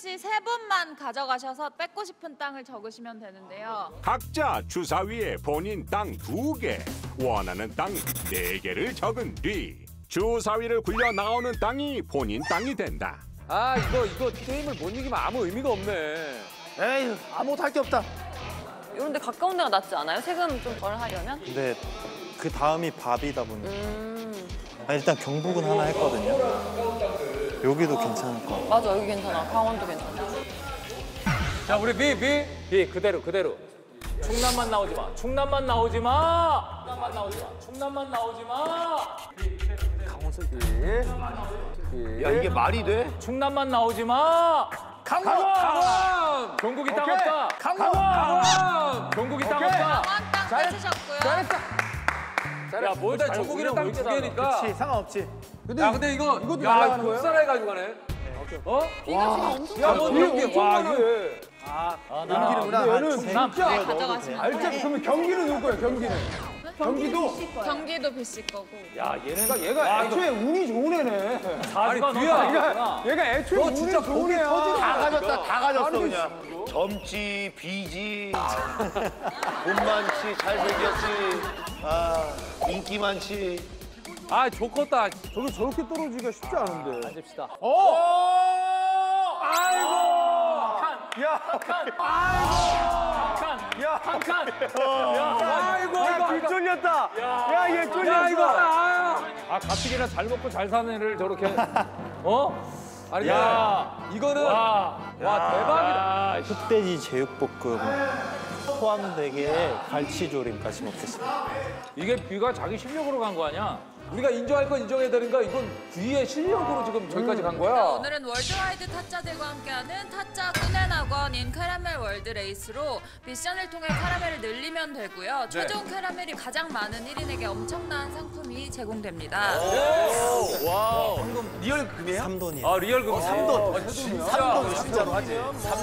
씨세 분만 가져가셔서 뺏고 싶은 땅을 적으시면 되는데요. 각자 주사위에 본인 땅 두 개, 원하는 땅 네 개를 적은 뒤 주사위를 굴려 나오는 땅이 본인 땅이 된다. 아 이거 이거 게임을 못 이기면 아무 의미가 없네. 에이 아무것도 할 게 없다. 이런 데 가까운 데가 낫지 않아요? 세금 좀 덜 하려면? 근데 그 다음이 밥이다 보니 음, 아, 일단 경북은 하나 했거든요. 여기도 괜찮을 것 같아요. 맞아 여기 괜찮아. 강원도 괜찮아. 자 우리 B B B 그대로 그대로. 충남만 나오지 마. 충남만 나오지 마. 충남만 나오지 마. 충남만 나오지 마. 야 이게 말이 돼? 충남만 나오지 마. 강원. 강원. 경국이 땅 없다. 강원. 강원. 경국이 땅 없다. 강원 땅 뺏으셨고요. 야, 뭘 전국이랑 땅두 개니까. 그렇지 상관없지. 근데 야, 근데 이거 이것도 야, 국산에 가지고 가네. 어? 와. 야, 뭐 이렇게 와, 이게. 경기는구나. 얘는 충남. 네, 가져가시면 돼요. 그러면 경기는 누구 거예요? 경기는? 경기도? 경기도 B 씨 거고. 야, 그러니까 얘가 애초에 운이 좋은 애네. 사주가 너무 얘가, 얘가 애초에 운이 좋은 애야. 다 가졌다 다 가졌어 그냥. 젊지 비지 돈 많지 잘생겼지 아 인기 많지. 아, 좋겠다. 저게 저렇게 떨어지기가 쉽지 않은데. 앉읍시다. 어! 아이고! 야, 한 칸! 야, 한 칸! 야, 아이고, 야, 이거. 길 쫄렸다. 야, 얘 야, 쫄렸어. 이거. 아, 아 가뜩이나 잘 먹고 잘 사는 애를 저렇게. 어? 아니, 야, 이거는. 와, 와 대박이다. 흑돼지 제육볶음 포함되게 갈치조림까지 먹겠습니다. 이게 뷔가 자기 실력으로 간 거 아니야? 우리가 인정할 건 인정해야 되는가? 이건 뷔의 실력으로 지금 저기까지 간 거야. 오늘은 worldwide 타짜들과 함께하는 타짜 낙원인 카라멜 월드 레이스로 미션을 통해 카라멜을 늘리면 되고요. 최종 카라멜이 가장 많은 1인에게 엄청난 상품이 제공됩니다. real 금이에요? 삼돈이에요. 아, real 금. 삼돈. 삼돈 진짜로 하지.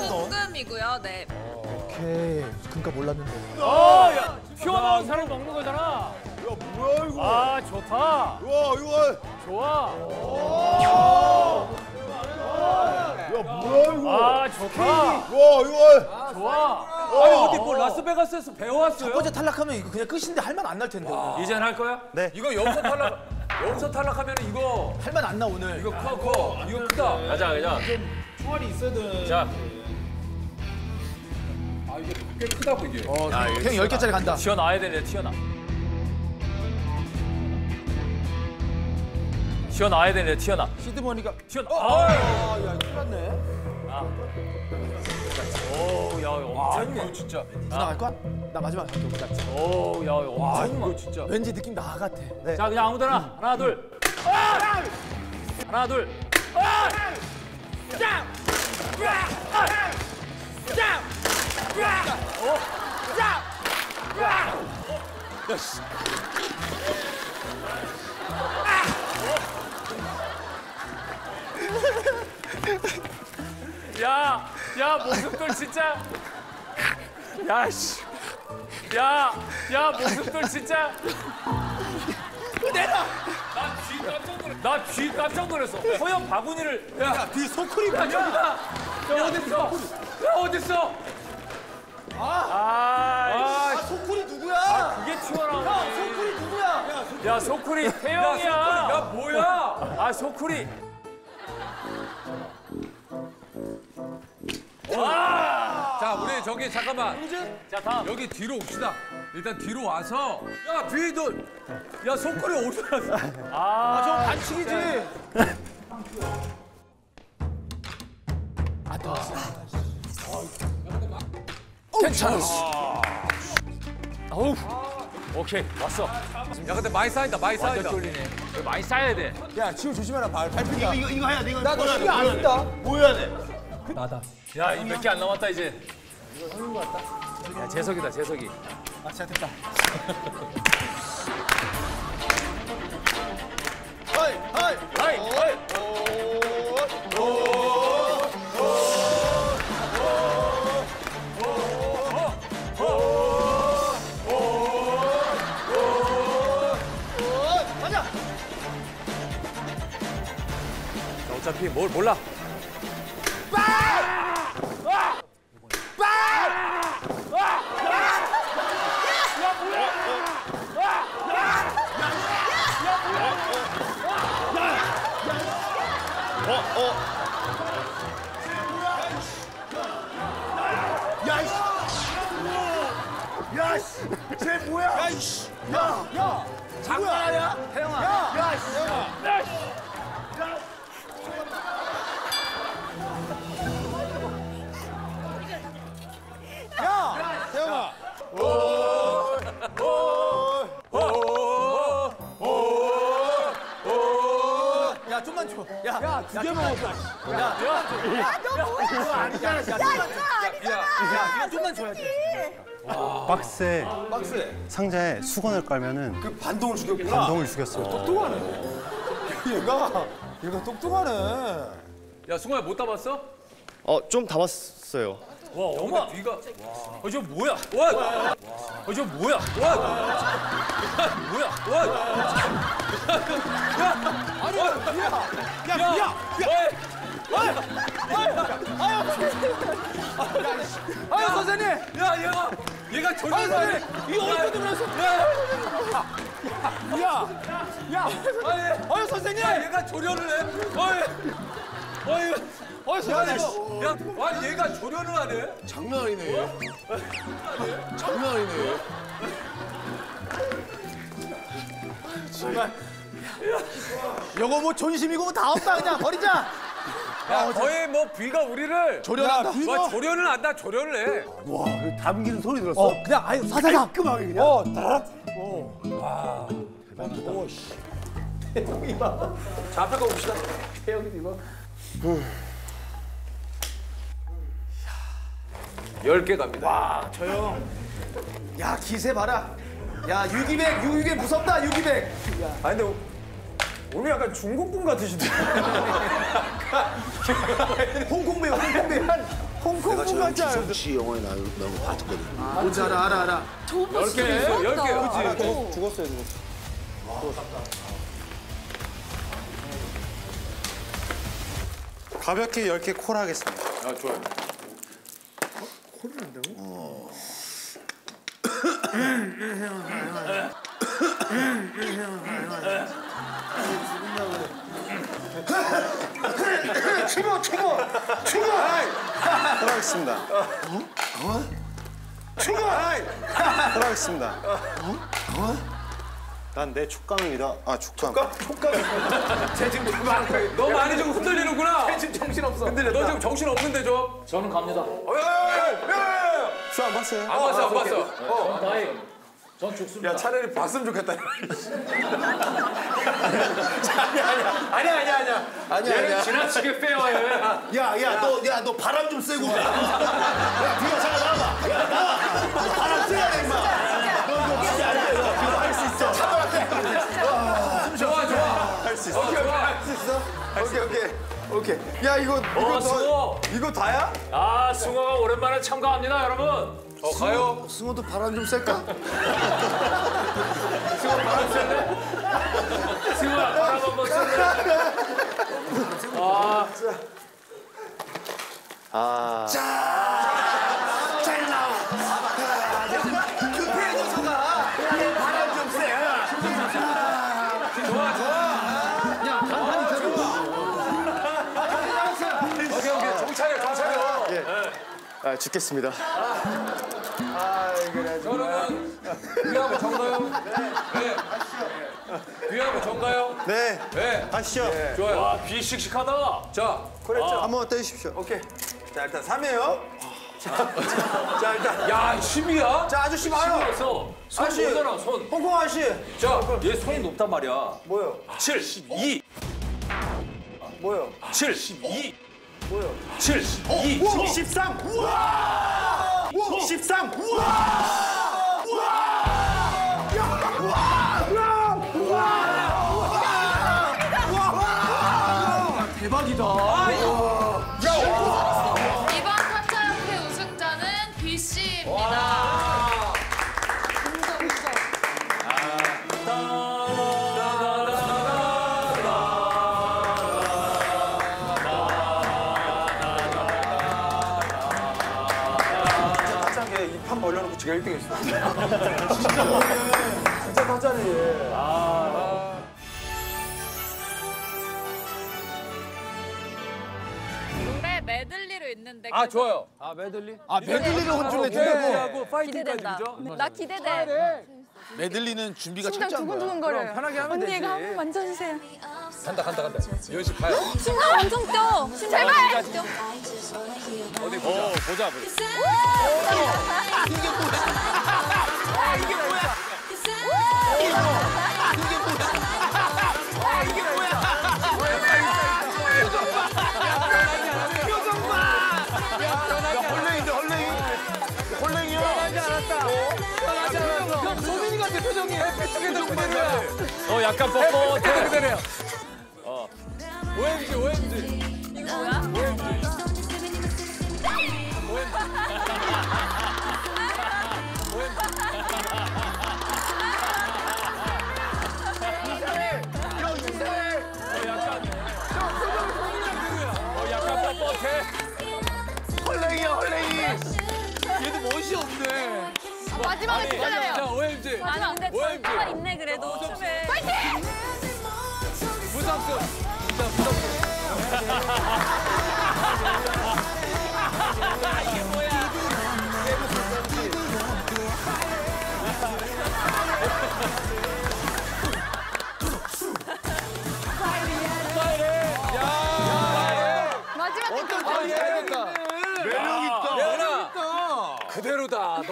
송금이고요. 네. 오케이. 그니까 몰랐는데. 어, 야, 튀어나온 사람 먹는 거잖아. 야, 뭐야 이거? 아, 좋다. 와 이거 좋아. 야 뭐야 이거? 아, 좋다. 와 이거. 좋아. 아니 어디 뭐 라스베가스에서 배워왔어요? 어제 탈락하면 이거 그냥 끝인데 할만안날 텐데. 이젠 할 거야? 네. 이거 여기서 탈락, 여기서 탈락하면 이거 할만안나 오늘. 이거 커 커. 이거 크다. 가자 가자. 총알이 있어야 돼. 자. 아 이게 꽤 크다고 이게. 그냥 10개짜리 간다. 튀어나와야 되네 튀어나. 튀어나와야 되네 튀어나. 시드머니가. 튀어나. 아, 아, 야, 큰일 났네. 오, 야, 엄청 네 진짜. 누나 갈 거야? 나 마지막 나 오, 야, 엄청 많 진짜. 왠지 느낌 나 같아. 자, 그냥 아무데나 하나, 둘. 아! 하나, 둘. 아! 자! 아! 자! 어? 자! 야, 씨. 야, 야, 모습들 진짜. 야, 씨. 야, 야, 모습들 진짜. 내려. 나뒤 깜짝 놀랐. 나뒤 깜짝 놀랐어. 허연 바구니를. 야, 뒤 소쿠리 바구니. 야, 어딨어? 야, 어딨어? 아, 아, 아, 소쿨이 누구야? 그게 튀어나오네. 소쿨이 누구야? 야, 소쿠리 태영이야. 야, 뭐야? 아, 소쿠리. 자, 우리 저기 잠깐만. 자, 다음. 여기 뒤로 옵시다. 일단 뒤로 와서 야, 뒤도 야, 손가락이 어디 갔어? 아, 저 반칙이지. 괜찮았어. 어우. 오케이, 왔어. 야, 근데 많이 쌓인다. 많이 쌓인다. 쫄리네. 많이 쌓여야 돼. 야, 지호 조심해라. 발, 밟힌다. 이거 이거 이거 해야 돼. 이거 돼, 신경 안 보여야 돼. 쓴다. 야, 이 몇 개 안 남았다 이제. 야, 재석이다, 재석이. 아, 잘 됐다. 하이 하이 하이, 하이. 어차피 뭘 몰라. 쟤 두 개 먹었어. 야, 야, 좀만 줘야지. 박스에 박스에 상자에 수건을 깔면은 그 반동을 죽였구나. 반동을 죽였어요. 똑똑하네. 얘가 얘가 똑똑하네. 야 승호야 못 담았어? 어, 좀 담았어요. 와 엄마 뒤가 어저 뭐야 와어 저 뭐야 와 뭐야 와 야, 야, 야. 아유 선생님. 야 얘가 얘가 아유 저기 선생님. 이 어디서 들어서? 야, 야. 아유 선생님. 야 얘가 조련을 해 어이 아유 선생님. 야 아니 얘가 조련을 하네 장난 아니네. 장난 아니네. 요거 뭐 존심이고 뭐 다 없다 그냥 버리자. 야 거의 뭐 비가 우리를 조련한다. 와 조련을 한다 조련을 해 와, 담기는 소리 들었어? 어, 그냥 아유 사사사. 깔끔하게 그냥. 어, 딱. 자 앞에 거 봅시다 열개 갑니다 야 기세 봐라. 야 유기백 유기백 무섭다 유기백. 아 근데 오늘 약간 중국분 같으신데 홍콩 배우 홍콩 배우 홍콩 분 같지 않아? 씨 영화에 나 너무 봤거든. 뭔지 알아 알아 알아. 열개 열 개 그치 죽었어요, 죽었어. 가볍게 10개 콜 하겠습니다. 아 좋아요 추모, 추모, 추모. 콜하겠습니다. 추모. 콜하겠습니다. 난내 촉감을 믿어. 아, 촉감. 쟤 지금 좀 많아. 너 많이 좀 흔들리는구나 지금 정신 없어. 너 지금 정신 없는데 좀 저는 갑니다. 수안 봤어요? 안 봤어 안 봤어 전 다행. 전 죽습니다. 차라리 봤으면 좋겠다 아니야 아니야 아니야. 아니야 아니야. 지나치게 페어해. 야, 야, 너, 야, 너 바람 좀 쐬고 가. 야, 비가 잠깐 나와봐. 야, 나와. 너 바람 쐬야 돼, 임마. 너 이거 진짜 안 돼. 너 이거 할수 있어. 좋아 좋아 할 수 있어. 오케이 오케이 할 수 있어. 오케이 오케이 오케이. 야 이거 이거 어, 승호. 이거 다야? 아, 승호가 오랜만에 참가합니다, 여러분. 어 가요 승호도 바람 좀 쐴까? 승호야, 바람 한번 쐬. 잘 나와. 급해 녀석아. 바람 좀 쐬. 오케이 오케이 정차려 정차려 아, 죽겠습니다. 저는 귀하고 정가요 네 귀하고 정가요 네, 네 하시죠. 좋아요 와, 비 씩씩하다. 자 한번 떼주십시오. 오케이. 자 일단 3이에요. 자 일단 야, 10이야? 자 아저씨 봐요. 그래서 손 아저씨. 보잖아, 손. 홍콩 아저씨. 자, 얘 손이 높단 말이야. 뭐요? 7, 2, 뭐요? 7, 2. 뭐요? 7, 2. 13. 우와! 13. 우와! 진짜 타짜네. 노래 메들리로 있는데 아, 좋아요. 아 메들리. 아 메들리로 혼쭐 준비하고 내준다고. 파이팅까지. 그죠? 나 기대돼. 메들리는 준비가 심장 철저한 거야. 두근두근 거려요. 편하게 하면 되지. 언니가 한번 만져주세요. 간다, 간다, 간다. 이현 씨 가요. 심장 완전 뛰어. 제발. 어디 보자. 어, 보자. 보자. 이게 뭐야? 어 약간 뻣뻣해. 어. OMG, OMG. 이거 뭐야? OMG. OMG.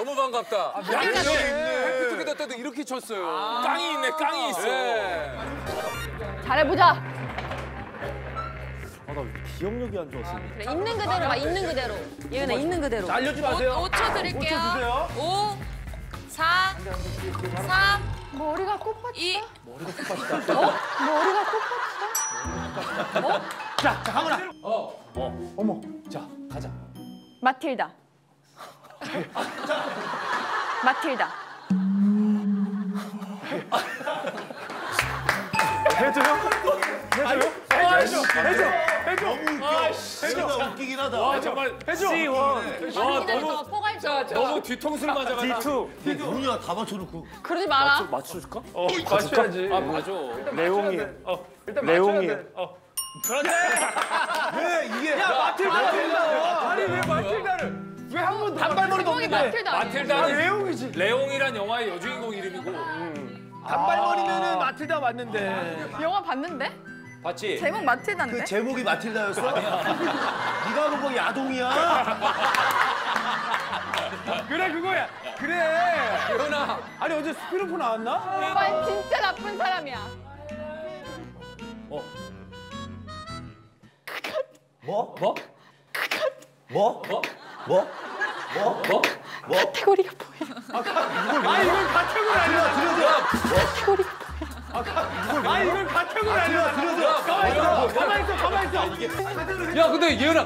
너무 반갑다. 매력 있네. 해피투게더 때도 이렇게 쳤어요. 깡이 있네. 깡이 있어. 네. 잘해보자. 기억력이 안 좋았어. 그래 있는 그대로 가 있는 그대로. 예은아 있는 그대로. 알려주지 오, 마세요. 5초 드릴게요. 5초 주세요. 5, 4, 3, 머리가 꽃밭. 2, 머리가 꽃밭. 자, 자 하은아. 마틸다. 마틸다. 너무 웃겨. 진짜 웃기긴 하다. 아 정말 C1. 와 너무 포괄적. 너무 뒤통수를 맞아가지고. 근데 문이야 다 맞춰놓고. 그러지 마라. 맞춰줄까? 맞춰야지. 아 맞아. 레옹이. 일단 레옹이. 어. 왜 이게? 야, 마틸다. 마틸다. 아니 왜 마틸다를? 왜 한 번도 단발머리도 없는데. 마틸다. 마틸다는 레옹이지. 레옹이란 영화의 여주인공 이름이고. 단발머리면은 마틸다 맞는데. 영화 봤는데? 봤지? 제목 마틸다인데? 그 제목이 마틸다였어? 네가 보고 야동이야. 그래 그거야. 그래. 예은아. 아니 어제 스피노프 나왔나? 오빠 진짜 나쁜 사람이야. 뭐? 뭐? 뭐? 뭐? 뭐? 뭐? 뭐? 뭐? 카테고리가 뭐야? 아 이걸 가택을 아니야. 들어 들어. 카테고리가 아 이걸 가택을 아니야. 들어 들어. 가만 있어. 가만 있어. 가만 있어. 야 근데 예은아.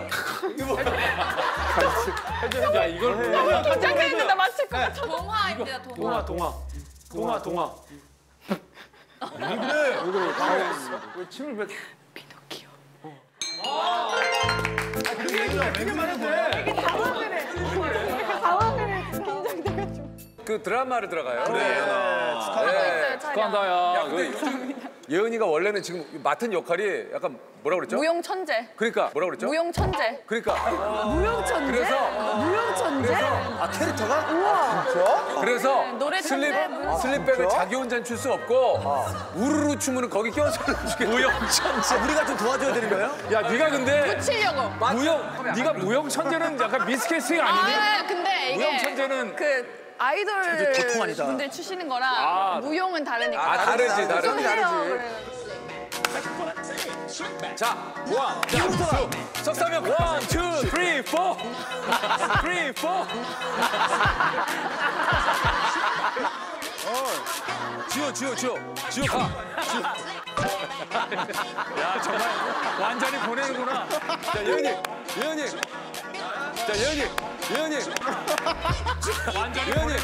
야 이걸 긴장되는데 나 맞출 것 같아. 동화입니다. 동화. 동화 동화. 동화 동화. 왜 침을 뱉? 그게 말해도 돼. 그 드라마를 들어가요. 있어요, 축하한다 야 야. 근데 요즘 예은이가 원래는 지금 맡은 역할이 약간 뭐라 그랬죠? 무용 천재. 그러니까 뭐라 그랬죠? 무용 천재. 그러니까 무용 천재? 그래서 무용 천재? 아 캐릭터가? 우와. 그래서 노래 슬립 천재, 무용 슬립백을 자기 혼자 출 수 없고 우르르 추면은 거기 껴서 무용 천재. 아, 우리가 좀 도와줘야 되는 거예요? 야 네가 근데 치려고. 무용 네가 무용 천재는 약간 미스캐스팅 아니니? 아, 근데 이게 무용 천재는 그 아이돌 보통 아니다. 분들 추시는 거랑 무용은 다르니까. 아 다르지 다르지. 다르지. 자, 원, 자, 투, 석사면 원, 투, 쓰리, 포, 쓰리, 포. 지호, 지호, 지호, 지호 가. 지호. 야, 정말 완전히 보내는구나. 자, 예은이, 예은이. 자, 예은이, 예은이. 예은이.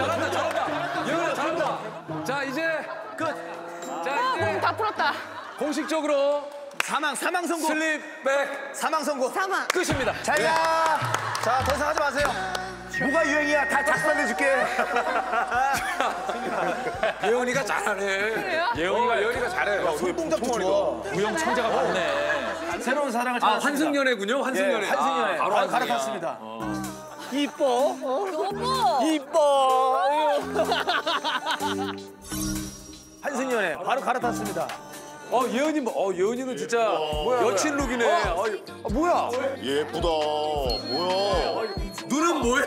잘한다, 잘한다. 예은아, 잘한다. 자, 이제 끝. 자, 아, 이제 몸다 풀었다. 공식적으로 사망 사망 선고. 슬립백 사망 선고. 사망. 끝입니다. 잘 가. 자, 더 이상 하지 마세요. 뭐가 유행이야? 다 작살내줄게. 예은이가 잘하네. 예은이가 예은이가 잘해. 손 동작도 좋아. 무용 천재가 많네. 새로운 사랑을 아, 찾았습니다. 환승연애군요. 환승연애. 예, 환승연애. 아, 바로. 갈아탔습니다. 이뻐. 여보. 이뻐. 환승연애. 바로 갈아탔습니다. 어, 예은이 뭐, 어, 예은이는 진짜 여친 룩이네. 어, 뭐야? 예쁘다. 뭐야? 눈은 뭐야?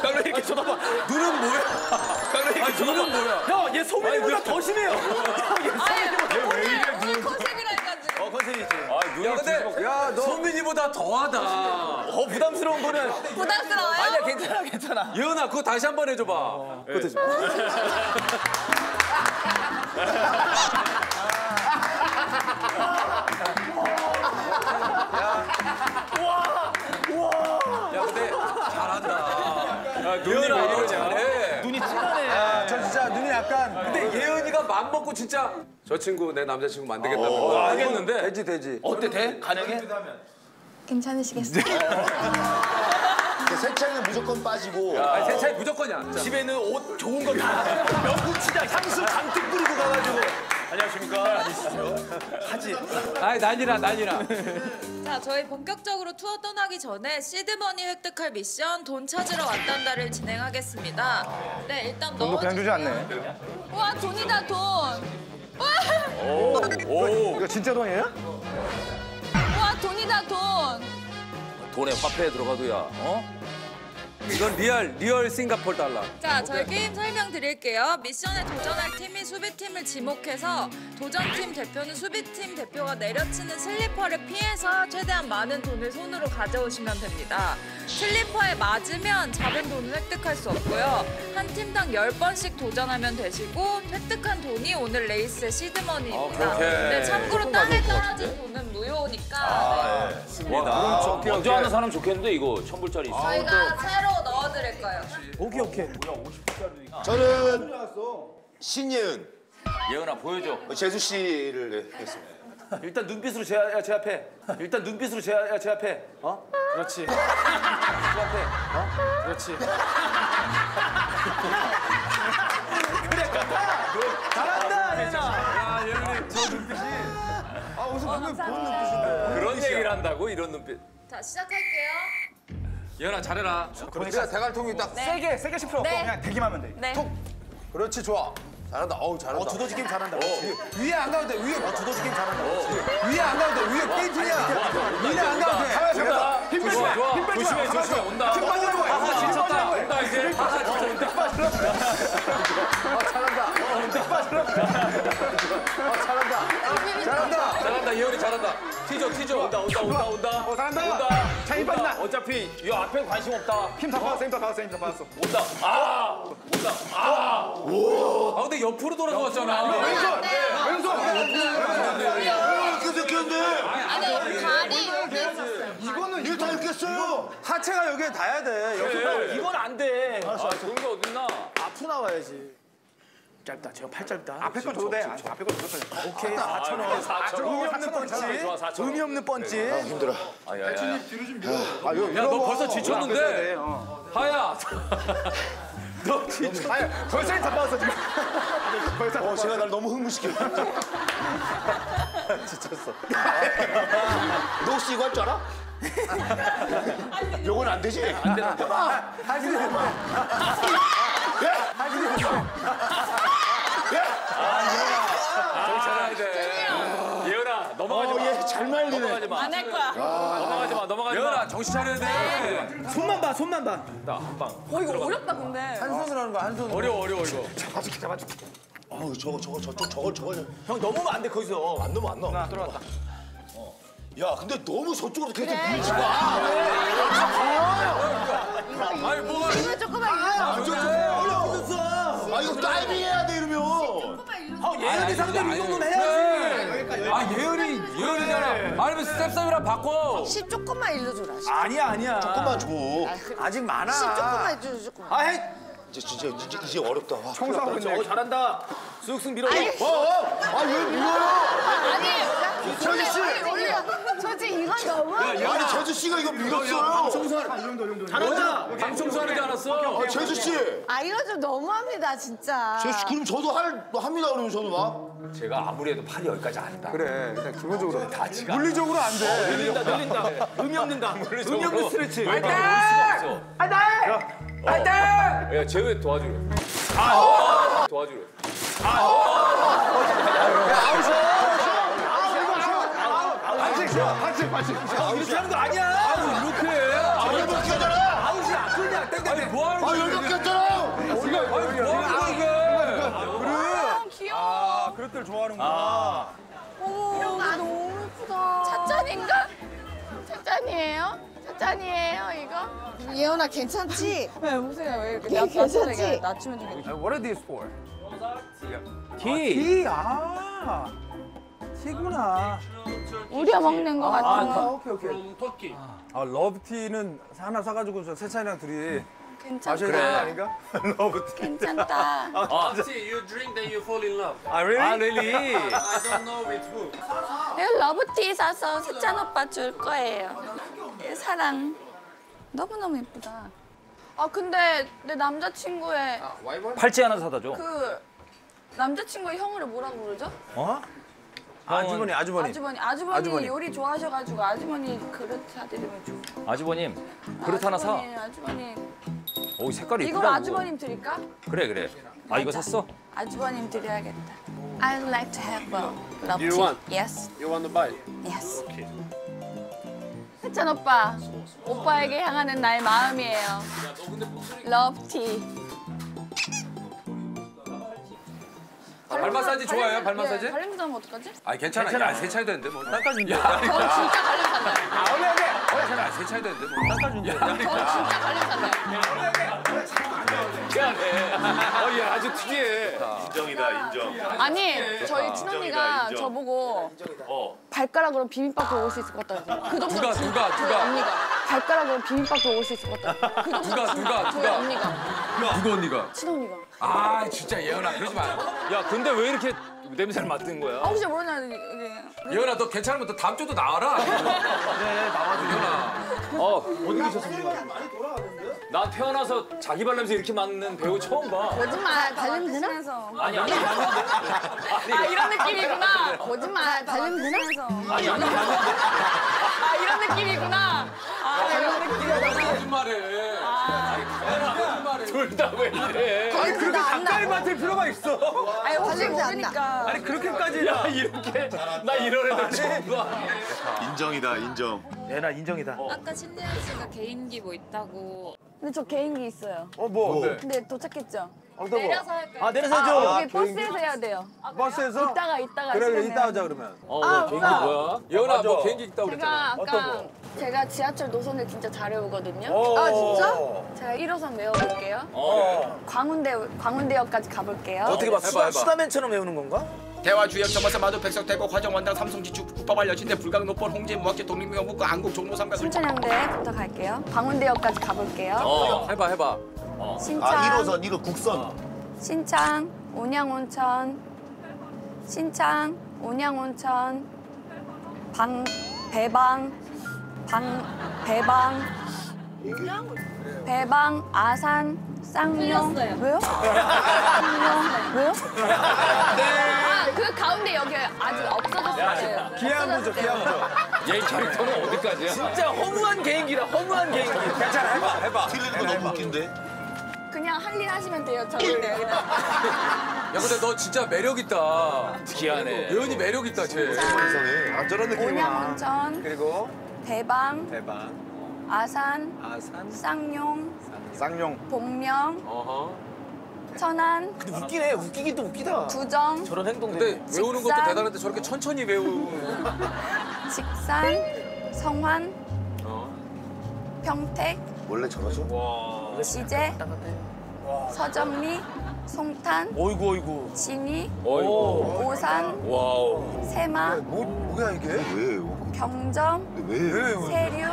깡로 이렇게 쳐다봐. 눈은 뭐야? 깡로 이렇게 눈은 뭐야? 형, 얘 소민이보다 더 심해요. 오늘 컨셉이라 해가지고. 어, 컨셉이지. 야, 근데 야, 너 소민이보다 더하다. 어, 부담스러운 거는. 부담스러워요? 아니야, 괜찮아, 괜찮아. 예은아, 그거 다시 한 번 해줘봐. 그것도 맘 먹고 진짜 저 친구 내 남자친구 만들겠다고 어, 알겠는데 되지, 되지. 어때, 돼? 가능해? 괜찮으시겠어요? 세차는 무조건 빠지고. 아니, 세차에 무조건이야. 진짜. 집에는 옷 좋은 거 다. 명품치다 향수 잔뜩 뿌리고 가가지고. 안녕하십니까? 하지. 아이 난리나 난리나. 자, 저희 본격적으로 투어 떠나기 전에 시드머니 획득할 미션 돈 찾으러 왔단다를 진행하겠습니다. 네, 일단 넣어 그냥 주지 않네. 와, 돈이다, 돈. 와, 오. 이거 진짜 돈이에요? 와, 돈이다, 돈. 돈에 화폐에 들어가도 야. 어? 이건 real real 싱가폴 달러. 자, 저희 게임 설명드릴게요. 미션에 도전할 팀이 수비팀을 지목해서 도전팀 대표는 수비팀 대표가 내려치는 슬리퍼를 피해서 최대한 많은 돈을 손으로 가져오시면 됩니다. 슬리퍼에 맞으면 잡은 돈은 획득할 수 없고요. 한 팀당 10번씩 도전하면 되시고 획득한 돈이 오늘 레이스의 시드머니입니다. 어, 그렇게. 네, 참고로 땅에 떨어진 돈은 무효니까 네. 와. 먼저 하는 사람 좋겠는데 이거 천 불짜리 있어. 저희가 새로 넣어드릴 거예요. 오케이, 오케이. 저는 신예은, 예은아 보여줘. 재수 씨를 했습니다. 일단 눈빛으로 제, 야, 제 앞에. 일단 눈빛으로 제, 야, 제 앞에. 어? 그렇지. 제 앞에. 어? 그렇지. 그런 얘기를 한다고 이런 눈빛. 자, 시작할게요. 예은아 잘해라. 그러니까 대갈통이 딱 세게, 세게 10% 네. 그냥 대기만 하면 돼. 네. 그렇지, 좋아. 잘한다. 어우, 어, 잘한다. 두더지 게임 잘한다. 그렇지. 위에 안 가도 돼. 위에 어, 두더지 게임 잘한다. 그렇지. 위에 안 가도 돼. 위에 게임이야. 위에 안 가도 돼. 온다. 잡았다. 힘 빼지 마. 힘 빼지 마. 조심해 조심해 온다. 힘 빠지는 거야. 아하 지쳤다. 온다 이제. 아하 진짜 온다. 잘한다. 잘한다. 튀죠 튀죠. 온다 온다 온다 온다. 어, 잘한다. 온다. 자, 힘 빠진다. 어차피 이 앞에 관심 없다. 힘다 빠졌어. 힘다 빠졌어. 힘다 빠졌어. 온다. 아. 온다. 아. 아 근데 옆으로 돌아서 왔잖아. 왼손. 왼손. 이렇게 느꼈네. 아니, 발이 여기 있었어요. 이거는 이거 다 느꼈어요. 하체가 여기에 닿아야 돼. 여기 이건 안 돼. 아 그런 게 어딨나? 앞으로 나와야지. 짧다. 제가 팔 짧다. 앞에 건 줘도 돼. 앞에 건 줘도 돼. 오케이. 4천 원. 4천 원. 의미 없는 펀치. 좋아, 4천 원. 의미 없는 펀치. 힘들어. 아 야야. 아, 이거 야 너 벌써 지쳤는데. 하야. 너 진짜. 아니, 벌써 빠졌어 지금. 벌써 어, 제가 날 너무 흥분시켜. 지쳤어. 너 혹시 이거 할 줄 알아? 요건 안 되지? 안 되나? 해봐. 하지 마. 저기 잘해야 돼. 예은아 넘어가지 마. 어, 얘 잘 말리네. 넘어가지 마. 안 할 거야. 넘어가지 마. 넘어가지 마. 정신 차려야 돼. 손만 봐. 손만 봐. 어, 이거 어렵다, 근데. 한 손으로 하는 거야. 한 손으로. 어려워 어려워 이거. 잡아줄게. 잡아줄게. 어우, 저거, 저거, 저거, 저걸, 저걸. 형 넘으면 안 돼. 거기서. 안 넣으면 안 넣어. 나 들어왔다. 야, 근데 너무 저쪽으로 계속 밀지 마. 아니 뭐가 이거 조금만 이거. 아, 저, 저, 어려워. 아, 이거 다이빙 해야 돼, 이러면. 아, 예은이 상대로 이 정도는 해야지. 아 예은이 예은이잖아. 아니면 스텝사이랑 바꿔. 10 조금만 일러줘라. 아니야, 아니야. 조금만 줘. 아직 많아. 10 조금만 해줘, 조금만. 아, 헤이. 이제 진짜 이제, 이제 어렵다. 와. 청소하고 있네. 어, 잘한다. 쑥쑥 밀어. 아니. 어, 어? 아왜 밀어요? 아니, 저기 씨. 아니 제주 씨가 이거 밀었어요. 잘한다. 방청소하는 줄 알았어. 아, 제주 씨. 아, 이거 좀 너무합니다, 진짜. 제주 씨 그럼 저도 할 합니다 그러면 저도 막. 제가 아무리 해도 팔이 여기까지 안 다. 그래, 일단 기본적으로. 다 지가. 물리적으로 안 돼. 늘린다, 늘린다. 의미 없는다. 의미 없는 스트레치. 화이팅! 화이팅! 화이팅! 야, 쟤왜 도와주래? 아, 도와주래. 이렇게 하는 거 아니야. 이렇게 해. 아 열몇 개잖아. 아웃이 안 끌냐. 땡땡땡. 뭐 하는 아 거야? 열몇 개잖아. 이게? 아니, 뭐 하는 거야, 이게? 아, 그럴 때를 좋아하는구나. 어머, 너무 예쁘다. 찻잔인가? 찻잔이에요? 찻잔이에요 이거? 예원아, 괜찮지? 왜 무슨 왜 이렇게 걔 괜찮지? 낮추면 되겠다. What are these for? tea. tea. 아. tea구나. 우려 먹는 거 같은 아, 거 오케이, 오케이. 아, love tea는 하나 사가지고 저 세찬이랑 둘이 괜찮다 마셔야 되는 거 아닌가? love tea. 괜찮다 아, You drink, then you fall in love. 아, really? 아, really. I don't know with who. 이거 love tea 사서 세찬 오빠 줄 거예요 이 사랑 너무 너무 예쁘다 아 근데 내 남자친구의 팔찌 하나 사다 줘. 그 남자친구의 형을 뭐라고 부르죠? 어? 아주머니, 아주머니. 아주머니 아주머니 아주머니. 요리 좋아하셔가지고 아주머니 그릇 사드리면 좋을 아주버님, 그릇 하나 사. 아주머니, 아주머니 오, 색깔이 이걸 이쁘다. 아주버님 드릴까? 그래, 그래. 아, 이거 샀어? 아주버님 드려야겠다. I'd like to have a love You tea. want? Yes, You want to buy? yes. 세찬 오빠, 오빠에게 향하는 나의 마음이에요. Love tea. 발 마사지 좋아해요? 발 마사지? 네, 발냄새 나면 어떡하지? 아, 괜찮아. 야, 세 차이 되는데 뭐. 닦아준다. 야, 저 진짜 발냄새 나요. 아, 원래 돼. 괜찮아. 세 차이 되는데 뭐. 닦아준다. 저 진짜 발냄새 나요. 미안해. 어, 얘 아주 특이해. 인정이다 인정. 아니, 저희 친언니가. 저보고 어. 발가락으로 비빔밥을 먹을 수 있을 것 같다고. 그 정도 누가, 누가, 누가? 언니가 발가락으로 비빔밥을 먹을 수 있을 것. 그 정도 누가, 누가, 저희 누가? 언니가, 누가 언니가? 친언니가. 아, 진짜 예은아 그러지 마. 야, 근데 왜 이렇게 냄새를 맡는 거야? 아, 혹시 모르냐, 이게. 예은아 너 괜찮으면 또 다음 주도 나와라. 그래, 나와줘 예은아. 어, 어디 계셨습니까? 나 태어나서 자기 발냄새 이렇게 맡는 배우 처음 봐. 거짓말 발냄새 나서. 아니, 아니, 아니. 아 이런 느낌이구나. 거짓말 발냄새 나서. 아니, 아니, 아니. 아 이런 느낌이구나. 아 이런 느낌이구나. 거짓말해. 거짓말해. 둘다 왜 이래? 아니, 그렇게. 가까이 맡을 필요가 있어. 아니 혹시 모르니까. 아니, 그렇게까지. 야, 이렇게. 나 이런 애들 처음 봐. 인정이다 인정. 얘나 인정이다. 아까 신내연 씨가 개인기 뭐 있다고 근데 저 개인기 있어요. 어, 뭐? 뭐? 근데 도착했죠. 어떤 거? 내려서 할까요? 아, 내려서 아, 해줘. 여기 버스에서 해야 돼요. 버스에서? 이따가 이따가. 그래, 그래, 이따. 하자, 그러면. 어, 아, 개인기 오빠. 뭐야? 예은아, 맞아. 뭐 개인기 있다고 제가 그랬잖아. 아까 제가 지하철 노선을 진짜 잘 외우거든요. 아, 진짜? 제가 1호선 외워볼게요. 어. 광운대 광운대역까지 가볼게요. 어떻게 봐? 해봐, 해봐. 수다맨처럼 외우는 건가? 대화 주역 점화사 마도 백석 대곡 화정 원당 삼성 지축 국밥알 여신대 불강 노번 홍제 무학제 독립명북 안국 종로 삼각 순천향대부터 갈게요. 광운대역까지 가볼게요. 어, 해봐, 해봐. 신창, 아 1호선 1호 국선. 신창, 온양온천, 신창, 온양온천, 방, 배방, 방, 배방, 배방, 아산, 쌍용. 왜요? 쌍용. 왜요? 아, 그 가운데 여기 아직 없어졌어요. 기한부죠, 기한부죠. 얘 캐릭터는 어디까지야? 진짜 허무한 개인기다, 허무한 개인기. 괜찮아, 해봐, 해봐. 틀리는 거 너무 웃긴데. 그냥 할 일 하시면 돼요. 저는 여기다. 야, 근데 너 진짜 매력 있다. 희한해 예은이 매력 있다, 쟤. 이상해. 아, 저런 느낌이구나. 온양온천, 그리고 대방, 대박, 아산, 아산, 쌍용, 쌍용. 봉명, 어허. 천안, 근데 웃기네, 웃기기도 웃기다. 두정, 저런 행동 근데 외우는 것도. 대단한데 저렇게 천천히 외우. 직산, 성환, 어. 평택, 원래 저러죠? 지제, 서정리, 송탄, 어이구 어이구. 진이, 어이구. 오산, 와우. 세마, 뭐 뭐야 이게? 왜? 병점, 왜? 왜? 세류,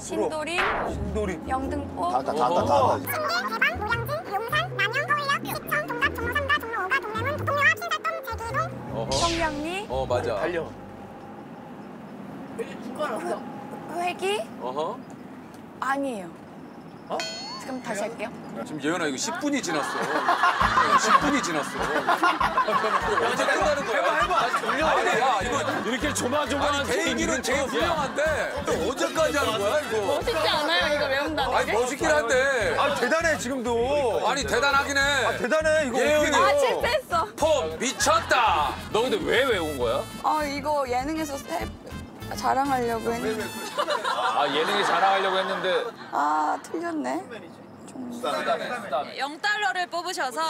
신도림, 신도림. 영등포, 다 다 다 다. 어허. 청량리, 어 맞아. 달려. 회기 어허. 아니에요. 어? 지금 다시 할게요. 지금 예은아 이거 10분이 지났어. 10분이 지났어. 언제 끝나는 거야? 해봐 해봐. 다시 돌려. 아니, 야 이거 이렇게 조마조마한 개인기는 되게 훌륭한데 또 언제까지 하는 거야 이거? 멋있지 않아요? 이거 외운다는 아니 멋있긴 한데. 아 대단해 지금도. 아니 대단하긴 해. 대단해 이거. 예은이. 아 실패했어. 폼 미쳤다. 너 근데 왜 외운 거야? 아 이거 예능에서 스텝 자랑하려고 했는데. 아 예능에 자랑하려고 했는데. 아 틀렸네. 네, 0달러를 뽑으셔서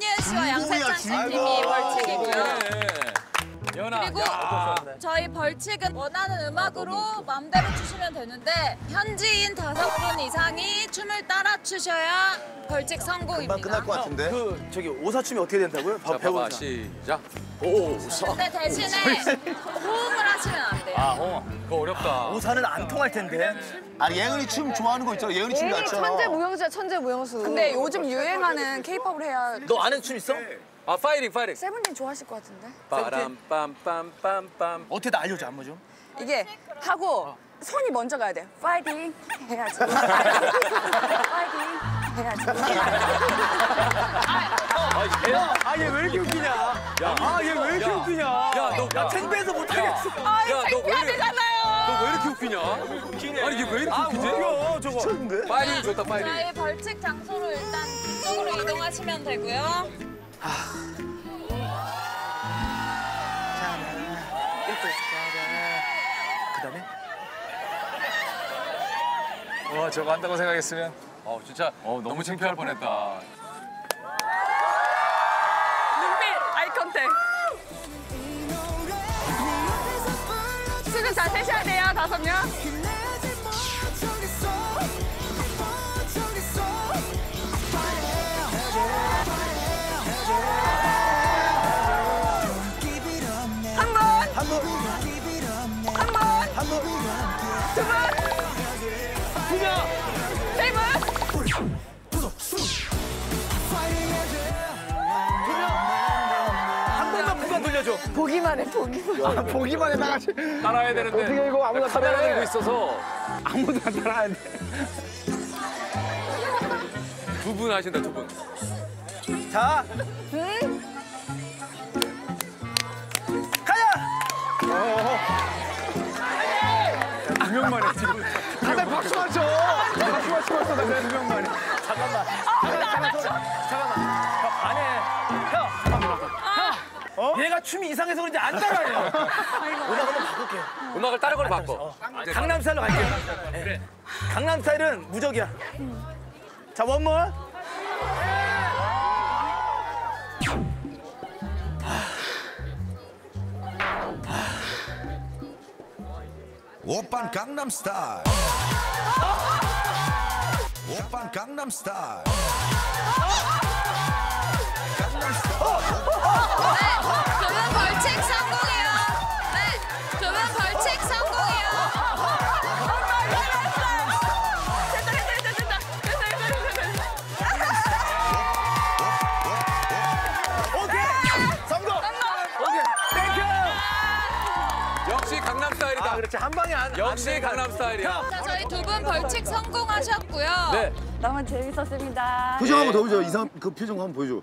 신예 씨와 양세찬 씨 팀이 벌칙이고요. 예은아. 그리고 야. 저희 벌칙은 원하는 음악으로 맘대로 추시면 되는데 현지인 다섯 분 이상이 춤을 따라 추셔야 벌칙 성공입니다. 끝날 것 같은데. 그 저기 오사춤이 어떻게 된다고요? 자 봐봐 시작. 오 서. 근데 대신에 호응을 하시면 안 돼요. 아 어. 그거 어렵다. 오사는 안 통할 텐데. 아니 예은이 춤 좋아하는 거 있잖아. 예은이 춤 예은이 낫잖아. 천재 무용수야 천재 무용수. 근데 요즘 유행하는 케이팝을 해야 너 아는 춤 있어? 아 파이팅 파이팅. 세븐틴 좋아하실 것 같은데. 빠람 빰빰빰빰. 어떻게 나 알려줘 안무 좀. 이게 하고 손이 먼저 가야 돼. 파이팅 해야지. 파이팅 해야지. 아얘 왜 이렇게 웃기냐? 아얘 왜 이렇게 웃기냐? 야너 나 창피해서 못하겠어. 아 야, 너왜 이래? 되잖아요. 너왜 이렇게 웃기냐? 아니 이게 왜 이렇게 아 웃기지? 웃겨 저거. 파이팅 좋다 파이팅. 저희 벌칙 장소로 일단 뒤쪽으로 이동하시면 되고요. 그다음에 와 저거 한다고 생각했으면 어 진짜 너무 창피할 뻔했다. 눈빛 아이 컨택. 수근 잘 세셔야 돼요 다섯 명. 돌려줘. 보기만 해 보기만. 아, 보기만 해 나가지. 따라야 되는데 어떻게 이거 아무나 카메라 따라해. 들고 있어서 아무도 안 따라야 돼. 두 분 하신다 두 분. 자. 가자. 두 명만에 지금. 다들 박수 맞춰. 박수 맞춰 맞춰 다들 두 명만에. 잠깐만. 잠깐만. 잠깐만. 형, 안 해. 형. 잠깐만. 형. 얘가 춤이 이상해서 그런지 안 따라해요. 음악 한번 바꿀게요. 음악을 다른 걸로 바꿔. 강남 스타일로 갈게요. 네. 강남 스타일은 무적이야. 자, 원몰. 오빤 강남 스타일 오빤 강남 스타일 교면 벌칙 성공이요. 네, 교면 벌칙 성공이요. 됐다 됐다 됐다 됐다 됐다 됐다 됐다. 오케이. 성공. 오케이. thank you. 역시 강남 스타일이다. 아, 그렇지. 한 방에 안. 역시 안 돼. 강남 스타일이야. 자, 저희 두 분 벌칙 성공하셨고요. 네. 너무 재밌었습니다. 표정 한번 더 보여줘. 이상 그 표정 한번 보여줘.